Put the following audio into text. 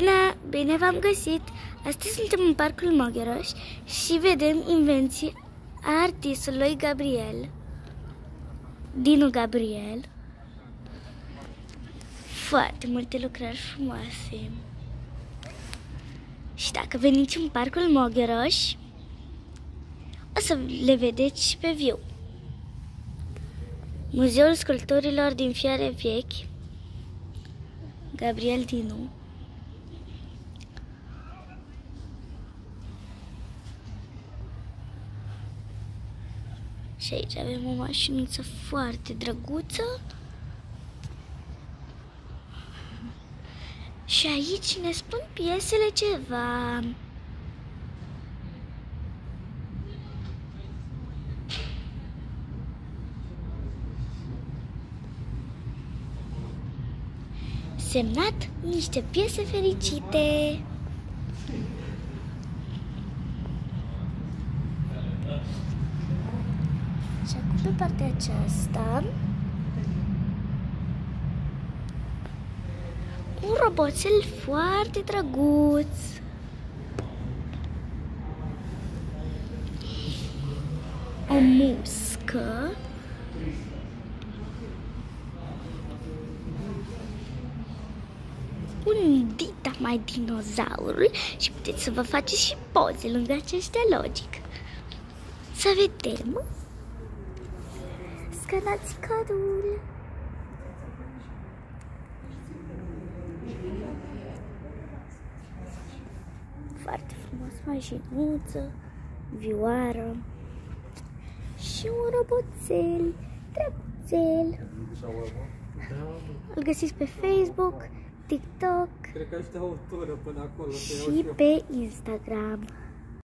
Bună, bine v-am găsit! Astăzi suntem în Parcul Mogheroș și vedem invenții artistului Gabriel. Dinu Gabriel. Foarte multe lucrări frumoase. Și dacă veniți în Parcul Mogheroș, o să le vedeți și pe viu. Muzeul Sculpturilor din Fiare Vechi, Gabriel Dinu. Și aici avem o mașinuță foarte drăguță. Și aici ne spun piesele ceva. Semnat niște piese fericite. Și acum pe partea aceasta un roboțel foarte drăguț. O muscă. Un dita mai dinozaurul și puteți să vă faceți și poze lângă aceștia logic. Să vedem. Scanați cadul. Foarte frumos, mașinuță, vioară și un roboțel, drăguțel. Îl găsiți pe Facebook, TikTok Cred că aștia o tură până acolo. să iau și eu. pe Instagram.